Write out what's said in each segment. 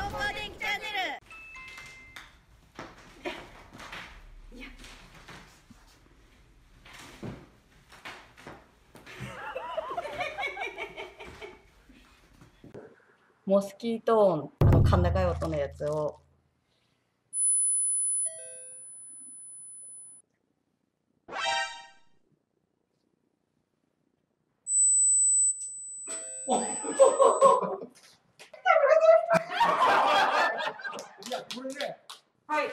東京電気チャンネル。モスキート音あの甲高い音のやつを いや、これね、はい、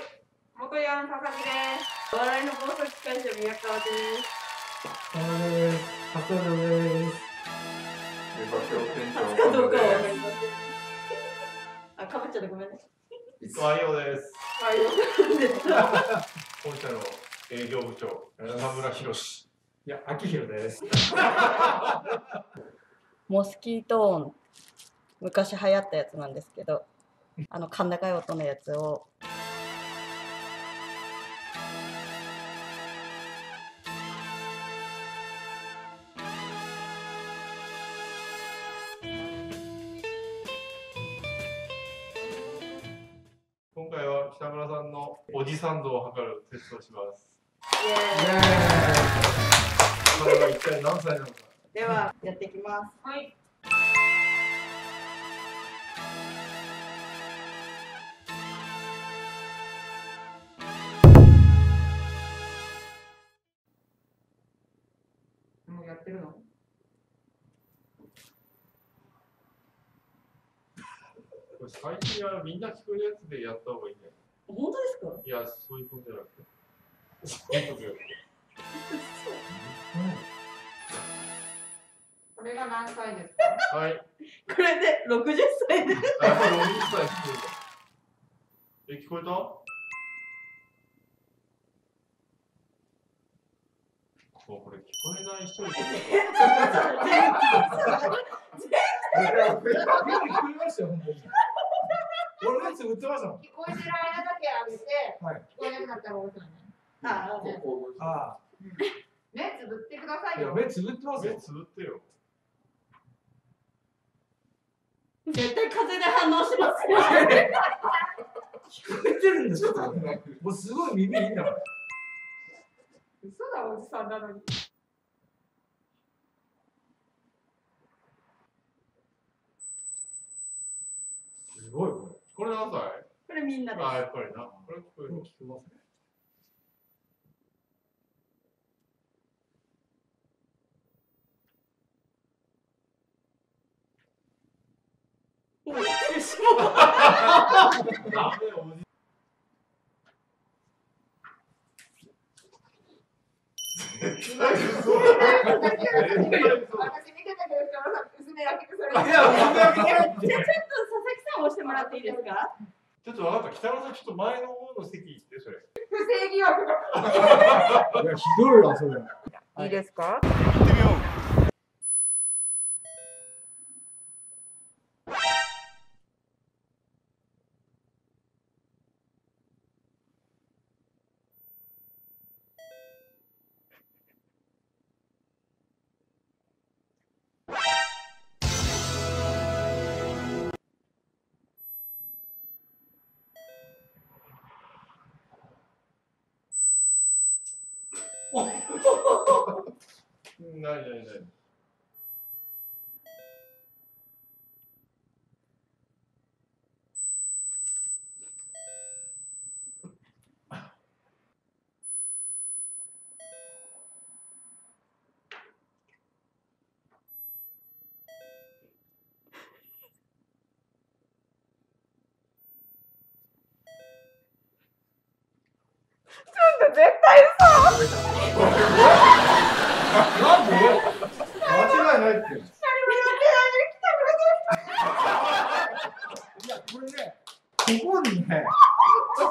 元ヤン佐々木です。お笑いの暴走機関車宮川です。あのです。初登場です。初かどうかは分かりませんあかぶっちゃってごめんねワイオです。はい、よです。本社の営業部長、中村博いや、秋広です。モスキート音昔流行ったやつなんですけど あの甲高い音のやつを今回は北村さんのおじさん度を測るテストをします。イエイエ彼は一体何歳なのか。ではやっていきますーイ。はい。やってるの？最近はみんな聞こえるやつでやった方がいいんだよ。本当ですか？いや、そういうことじゃなくて。これが何歳ですか？はい。これで60歳ですあ、これおじさん聞こえた。え、聞こえた？もうこれ聞こえない人にとってーイ聞こえましたよ、本当に。俺のやつ売ってましたもん。聞こえてる間だけ上げて、はい聞こえなくなったら押すのね。ああ目つぶってくださ、いよ。いや、目つぶってます目よ。つぶってよ。絶対風で反応しますよ聞こえてるんですよ。もうすごい耳いいんだか？ら。嘘だ、おじさんなのに。すごいここれ何歳これみんなですあ、やっぱりな。これ聞こえれ。る。聞こえますね。もう知ってるしもう ダメおじ絶対嘘だ。絶対嘘だ。私見てたけど、娘開けてそれ。いや、僕だけじゃあちょっと佐々木さん押してもらっていいですか？ちょっと分かった。北村さん、ちょっと前の方の席行って、それ。不正疑惑が。いや、ひどいわ、それ。いいですか？行っないないない。絶対そうんで間違いないって。いや、これね、ここにね、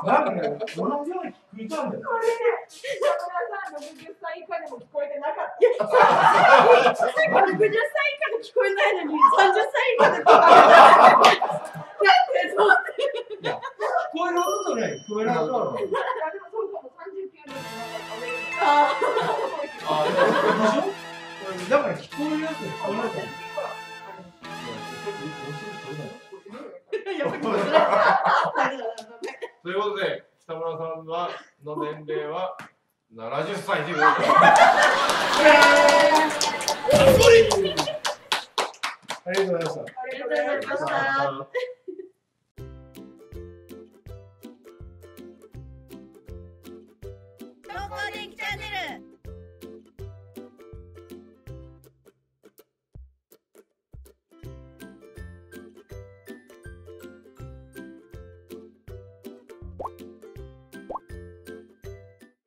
なんかね、同じように聞いたんだよ。これね、北村さん60歳以下でも聞こえてなかった。いや60歳以下で聞こえないのに30歳以下で聞こえないなんでそう聞こえる音とね、聞こえない音だろ。いやでもそうかも39度になったらああ、でもでしょだから聞こえるやつ聞こえないから。やっぱりということで、北村さんはの年齢は70歳ということで。ありがとうございました。ありがとうございました。ありがとうございました